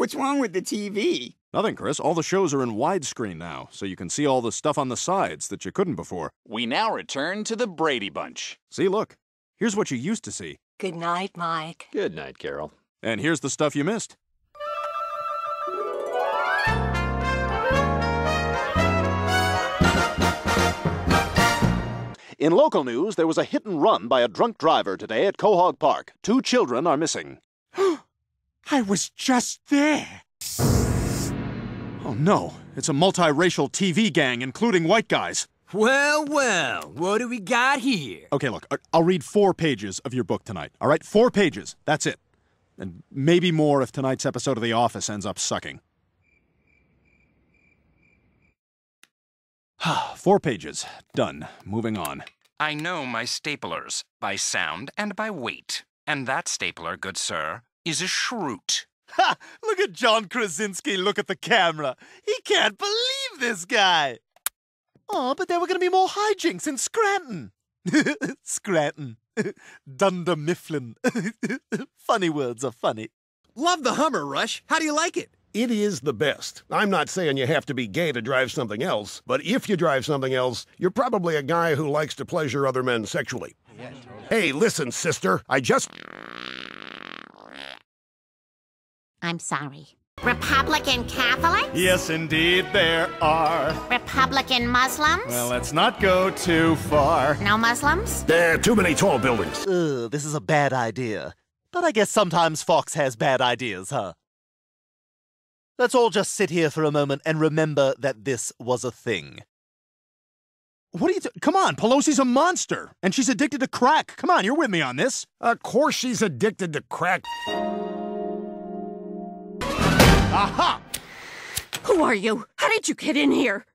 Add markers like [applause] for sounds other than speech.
What's wrong with the TV? Nothing, Chris. All the shows are in widescreen now, so you can see all the stuff on the sides that you couldn't before. We now return to the Brady Bunch. See, look. Here's what you used to see. Good night, Mike. Good night, Carol. And here's the stuff you missed. In local news, there was a hit and run by a drunk driver today at Quahog Park. Two children are missing. I was just there. Oh no, it's a multiracial TV gang, including white guys. Well, well, what do we got here? Okay, look, I- I'll read four pages of your book tonight. All right, four pages. That's it. And maybe more if tonight's episode of The Office ends up sucking. [sighs] four pages. Done. Moving on. I know my staplers by sound and by weight. And that stapler, good sir, is a shroot. Ha! Look at John Krasinski look at the camera. He can't believe this guy. Oh, but there were going to be more hijinks in Scranton. [laughs] Scranton. [laughs] Dunder Mifflin. [laughs] funny words are funny. Love the Hummer, Rush. How do you like it? It is the best. I'm not saying you have to be gay to drive something else, but if you drive something else, you're probably a guy who likes to pleasure other men sexually. Hey, listen, sister, I just. I'm sorry. Republican Catholic? Yes, indeed, there are. Republican Muslims? Well, let's not go too far. no Muslims? There are too many tall buildings. Ugh, this is a bad idea. But I guess sometimes Fox has bad ideas, huh? Let's all just sit here for a moment and remember that this was a thing. What are you? T- Come on, Pelosi's a monster, and she's addicted to crack. Come on, you're with me on this. Of course, she's addicted to crack. Aha! Who are you? How did you get in here?